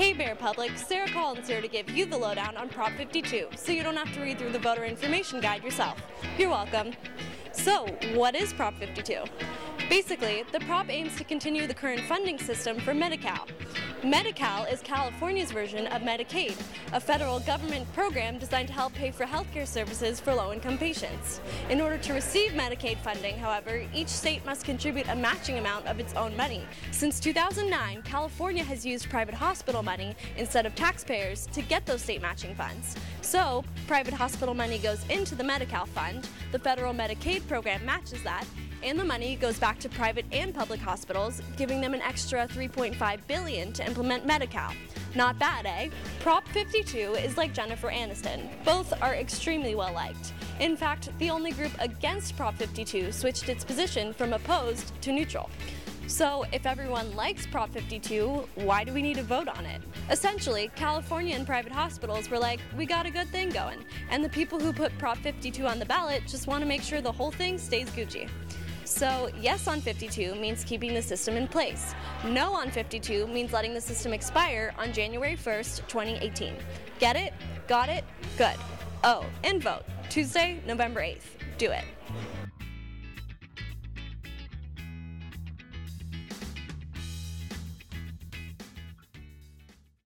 Hey Bear Public, Sarah Collins here to give you the lowdown on Prop 52, so you don't have to read through the voter information guide yourself. You're welcome. So, what is Prop 52? Basically, the prop aims to continue the current funding system for Medi-Cal. Medi-Cal is California's version of Medicaid, a federal government program designed to help pay for healthcare services for low-income patients. In order to receive Medicaid funding, however, each state must contribute a matching amount of its own money. Since 2009, California has used private hospital money instead of taxpayers to get those state matching funds. So, private hospital money goes into the Medi-Cal fund, the federal Medicaid program matches that, and the money goes back to private and public hospitals, giving them an extra 3.5 billion to implement Medi-Cal. Not bad, eh? Prop 52 is like Jennifer Aniston. Both are extremely well liked. In fact, the only group against Prop 52 switched its position from opposed to neutral. So, if everyone likes Prop 52, why do we need to vote on it? Essentially, California and private hospitals were like, we got a good thing going, and the people who put Prop 52 on the ballot just want to make sure the whole thing stays Gucci. So, yes on 52 means keeping the system in place. No on 52 means letting the system expire on January 1st, 2018. Get it? Got it? Good. Oh, and vote. Tuesday, November 8th. Do it.